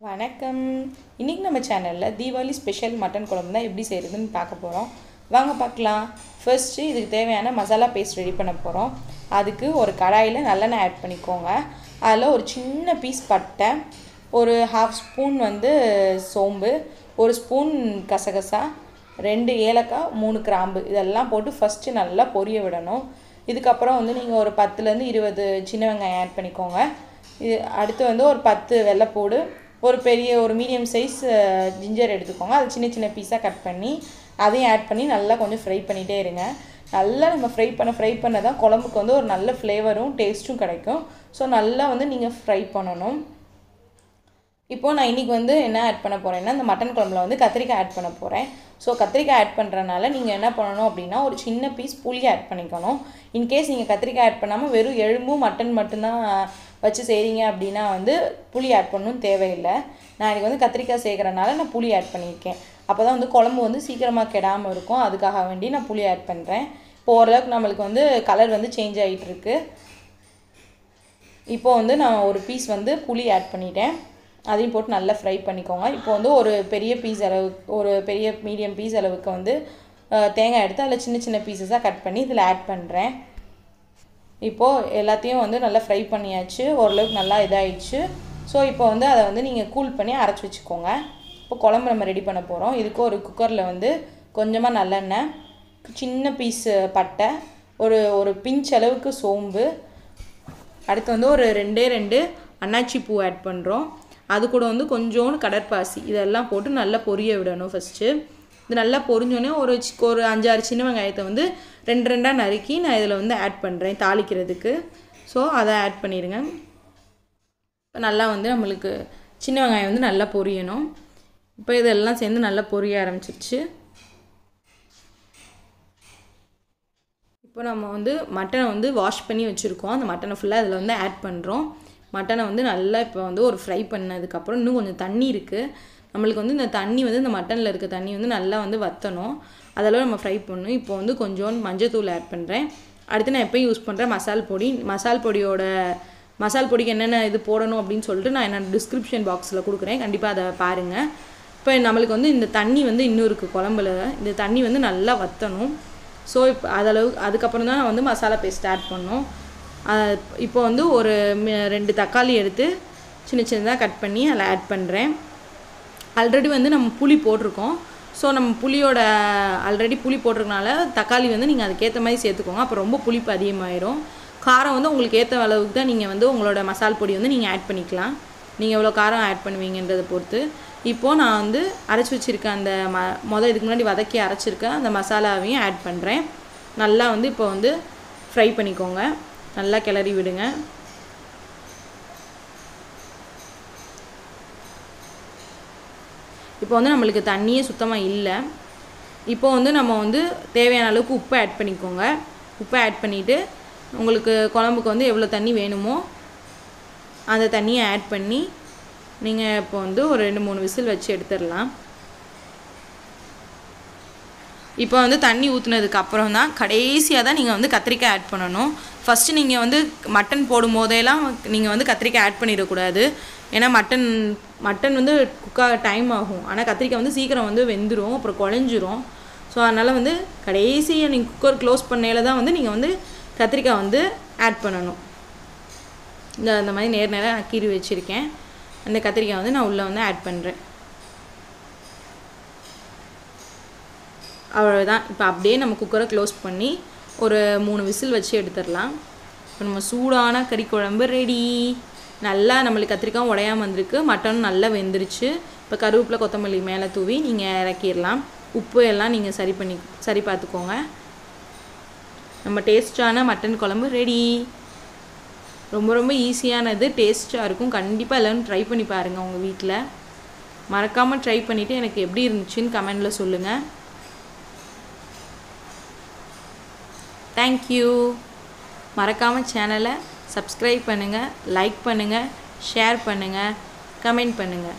வணக்கம். இன்றைக்கி நம்ம சேனலில் தீபாவளி ஸ்பெஷல் மட்டன் குழம்பு தான் எப்படி செய்கிறதுன்னு பார்க்க போகிறோம் வாங்க பார்க்கலாம். ஃபர்ஸ்ட்டு இதுக்கு தேவையான மசாலா பேஸ்ட் ரெடி பண்ண போகிறோம் அதுக்கு ஒரு கடாயில் நல்லெண்ணெய் ஆட் பண்ணிக்கோங்க. அதில் ஒரு சின்ன பீஸ் பட்டை ஒரு ஹாஃப் ஸ்பூன் வந்து சோம்பு ஒரு ஸ்பூன் கசகசா ரெண்டு ஏலக்காய் மூணு கிராம்பு இதெல்லாம் போட்டு ஃபஸ்ட்டு நல்லா பொரிய விடணும். இதுக்கப்புறம் வந்து நீங்கள் ஒரு பத்துலேருந்து இருபது சின்ன வெங்காயம் ஆட் பண்ணிக்கோங்க. இது அடுத்து வந்து ஒரு பத்து வெள்ளைப்பூடு ஒரு பெரிய ஒரு மீடியம் சைஸ் ஜிஞ்சர் எடுத்துக்கோங்க. அது சின்ன சின்ன பீஸாக கட் பண்ணி அதையும் ஆட் பண்ணி நல்லா கொஞ்சம் ஃப்ரை பண்ணிகிட்டே இருங்க. நல்லா நம்ம ஃப்ரை பண்ண ஃப்ரை பண்ண தான் குழம்புக்கு வந்து ஒரு நல்ல ஃப்ளேவரும் டேஸ்ட்டும் கிடைக்கும். ஸோ நல்லா வந்து நீங்கள் ஃப்ரை பண்ணணும். இப்போது நான் இன்றைக்கி வந்து என்ன ஆட் பண்ண போகிறேன்னா இந்த மட்டன் குழம்புல வந்து கத்திரிக்காய் ஆட் பண்ண போகிறேன் ஸோ கத்திரிக்காய் ஆட் பண்ணுறனால நீங்கள் என்ன பண்ணணும் அப்படின்னா ஒரு சின்ன பீஸ் புளி ஆட் பண்ணிக்கணும். இன்கேஸ் நீங்கள் கத்திரிக்காய் ஆட் பண்ணாமல் வெறும் எலும்பும் மட்டன் மட்டும்தான் வச்சு செய்கிறீங்க அப்படின்னா வந்து புளி ஆட் பண்ணணும் தேவையில்லை. நான் எனக்கு வந்து கத்திரிக்காய் சேர்க்குறனால நான் புளி ஆட் பண்ணியிருக்கேன். அப்போ தான் வந்து குழம்பு வந்து சீக்கிரமாக கெடாமல் இருக்கும். அதுக்காக வேண்டி நான் புளி ஆட் பண்ணுறேன் இப்போ ஓரளவுக்கு நம்மளுக்கு வந்து கலர் வந்து சேஞ்ச் ஆகிட்டுருக்கு இப்போது வந்து நான் ஒரு பீஸ் வந்து புளி ஆட் பண்ணிட்டேன். அதையும் போட்டு நல்லா ஃப்ரை பண்ணிக்கோங்க. இப்போ வந்து ஒரு பெரிய பீஸ் அளவு ஒரு பெரிய மீடியம் பீஸ் அளவுக்கு வந்து தேங்காய் எடுத்து அதில் சின்ன சின்ன பீசஸாக கட் பண்ணி இதில் ஆட் பண்ணுறேன் இப்போது எல்லாத்தையும் வந்து நல்லா ஃப்ரை பண்ணியாச்சு. ஓரளவுக்கு நல்லா இதாகிடுச்சு ஸோ இப்போ வந்து அதை வந்து நீங்கள் கூல் பண்ணி அரைச்சி வச்சுக்கோங்க. இப்போ குழம்பு நம்ம ரெடி பண்ண போகிறோம் இதுக்கு ஒரு குக்கரில் வந்து கொஞ்சமாக நல்லெண்ணெய் சின்ன பீஸு பட்டை ஒரு ஒரு பிஞ்ச் அளவுக்கு சோம்பு. அடுத்து வந்து ஒரு ரெண்டே ரெண்டு அன்னாச்சி பூ ஆட் பண்ணுறோம் அது கூட வந்து கொஞ்சோண்டு கடற்பாசி. இதெல்லாம் போட்டு நல்லா பொரிய விடணும் ஃபஸ்ட்டு இது நல்லா பொரிஞ்சோடனே ஒரு ஒரு அஞ்சாறு சின்ன வெங்காயத்தை வந்து ரெண்டு ரெண்டாக நறுக்கி நான் இதில் வந்து ஆட் பண்ணுறேன் தாளிக்கிறதுக்கு. ஸோ அதை ஆட் பண்ணிடுங்க. இப்போ நல்லா வந்து நம்மளுக்கு சின்ன வெங்காயம் வந்து நல்லா பொரியணும். இப்போ இதெல்லாம் சேர்ந்து நல்லா பொரிய ஆரம்பிச்சிருச்சு. இப்போ நம்ம வந்து மட்டனை வந்து வாஷ் பண்ணி வச்சுருக்கோம். அந்த மட்டனை ஃபுல்லாக இதில் வந்து ஆட் பண்ணுறோம் மட்டனை வந்து நல்லா இப்போ வந்து ஒரு ஃப்ரை பண்ணதுக்கப்புறம் இன்னும் கொஞ்சம் தண்ணி இருக்குது நம்மளுக்கு வந்து இந்த தண்ணி வந்து இந்த மட்டனில் இருக்க தண்ணி வந்து நல்லா வந்து வற்றணும் அதெல்லாம் நம்ம ஃப்ரை பண்ணணும். இப்போ வந்து கொஞ்சோண்டு மஞ்சத்தூள் ஆட் பண்ணுறேன் அடுத்து நான் எப்போயும் யூஸ் பண்ணுறேன் மசால் பொடி. மசால் பொடியோட மசால் பொடிக்கு என்னென்ன இது போடணும் அப்படின்னு சொல்லிட்டு நான் என்னோடய டிஸ்கிரிப்ஷன் பாக்ஸில் கொடுக்குறேன். கண்டிப்பாக அதை பாருங்கள் இப்போ நம்மளுக்கு வந்து இந்த தண்ணி வந்து இன்னும் இருக்குது குழம்புல. இந்த தண்ணி வந்து நல்லா வற்றணும் ஸோ இப்போ அதளவு அதுக்கப்புறம் தான் நான் வந்து மசாலா பேஸ்ட் ஆட் பண்ணோம் இப்போ வந்து ஒரு ரெண்டு தக்காளி எடுத்து சின்ன சின்னதாக கட் பண்ணி அதில் ஆட் பண்ணுறேன் ஆல்ரெடி வந்து நம்ம புளி போட்டிருக்கோம். ஸோ நம்ம புளியோட ஆல்ரெடி புளி போட்டிருக்கனால தக்காளி வந்து நீங்கள் அதுக்கேற்ற மாதிரி சேர்த்துக்கோங்க. அப்போ ரொம்ப புளிப்பு அதிகமாயிரும். காரம் வந்து உங்களுக்கு ஏற்ற அளவுக்கு தான் நீங்கள் வந்து உங்களோட மசால் பொடி வந்து நீங்கள் ஆட் பண்ணிக்கலாம். நீங்கள் எவ்வளோ காரம் ஆட் பண்ணுவீங்கன்றதை பொறுத்து. இப்போது நான் வந்து அரைச்சி வச்சுருக்கேன் அந்த ம மொதல் இதுக்கு முன்னாடி வதக்கி அரைச்சிருக்கேன் அந்த மசாலாவையும் ஆட் பண்ணுறேன் நல்லா வந்து இப்போ வந்து ஃப்ரை பண்ணிக்கோங்க. நல்லா கிளறி விடுங்க. இப்போ வந்து நம்மளுக்கு தண்ணியே சுத்தமாக இல்லை. இப்போ வந்து நம்ம வந்து தேவையான அளவுக்கு உப்பை ஆட் பண்ணிக்கோங்க. உப்பை ஆட் பண்ணிவிட்டு உங்களுக்கு குழம்புக்கு வந்து எவ்வளோ தண்ணி வேணுமோ அந்த தண்ணியை ஆட் பண்ணி நீங்கள் இப்போ வந்து ஒரு ரெண்டு மூணு விசில் வச்சு எடுத்துடலாம். இப்போ வந்து தண்ணி ஊற்றுனதுக்கு அப்புறம் தான் கடைசியாக தான் நீங்கள் வந்து கத்திரிக்காய் ஆட் பண்ணணும். ஃபஸ்ட்டு நீங்கள் வந்து மட்டன் போடும் போதெல்லாம் நீங்கள் வந்து கத்திரிக்காய் ஆட் பண்ணிடக்கூடாது. ஏன்னா மட்டன் மட்டன் வந்து குக்காக டைம் ஆகும். ஆனால் கத்திரிக்காய் வந்து சீக்கிரம் வந்து வெந்துடும் அப்புறம் குழஞ்சிரும். ஸோ அதனால் வந்து கடைசியாக நீங்கள் குக்கர் க்ளோஸ் பண்ணையில் தான் வந்து நீங்கள் வந்து கத்திரிக்காய் வந்து ஆட் பண்ணணும். இந்த அந்த மாதிரி நேர் நேராக நான் கீறி வச்சுருக்கேன். அந்த கத்திரிக்காய் வந்து நான் உள்ளே வந்து ஆட் பண்ணுறேன் அவ்வளோதான் இப்போ அப்படியே நம்ம குக்கரை க்ளோஸ் பண்ணி ஒரு மூணு விசில் வச்சு எடுத்துடலாம். இப்போ நம்ம சூடான கறி குழம்பு ரெடி நல்லா நம்மளுக்கு கத்திரிக்காய் உடையாமல் வந்திருக்கு. மட்டனும் நல்லா வெந்துருச்சு. இப்போ கருவேப்பிலை கொத்தமல்லி மேலே தூவி நீங்கள் இறக்கிடலாம். உப்பு எல்லாம் நீங்கள் சரி பண்ணி சரி பார்த்துக்கோங்க. நம்ம டேஸ்டான மட்டன் குழம்பு ரெடி ரொம்ப ரொம்ப ஈஸியானது டேஸ்ட்டாக இருக்கும். கண்டிப்பாக எல்லோரும் ட்ரை பண்ணி பாருங்கள் உங்கள் வீட்டில் மறக்காமல் ட்ரை பண்ணிவிட்டு எனக்கு எப்படி இருந்துச்சுன்னு கமெண்டில் சொல்லுங்கள் தேங்க்யூ மறக்காமல் சேனலை சப்ஸ்கிரைப் பண்ணுங்கள் லைக் பண்ணுங்கள் ஷேர் பண்ணுங்கள் கமெண்ட் பண்ணுங்கள்